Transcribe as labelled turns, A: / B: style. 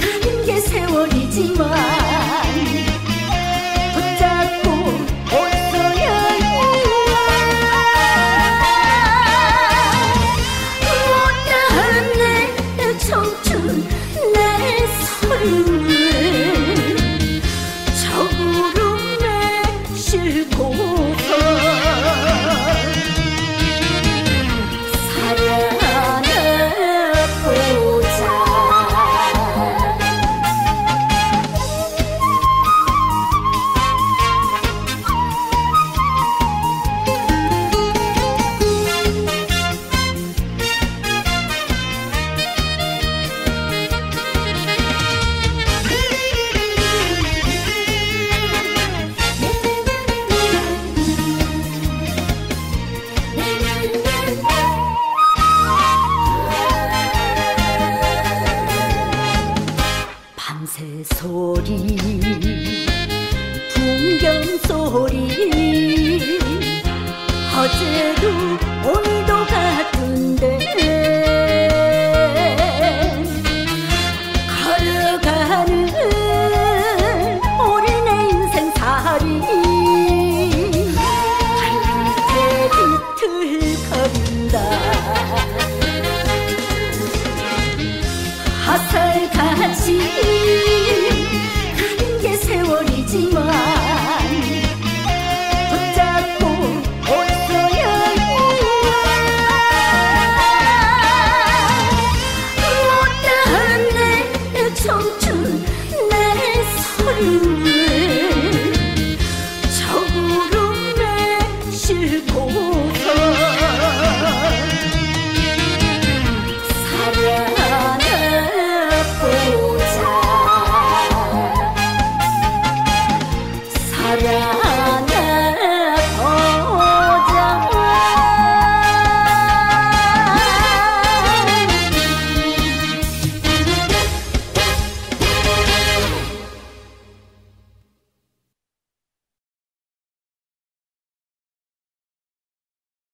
A: 가는 게 세월이지만 어제도 오늘도 같은데. 걸어가는 오늘 내 인생살이 갈대 비틀 거린다. 화살같이 눈을 저구름에 싣고서 사랑해보자.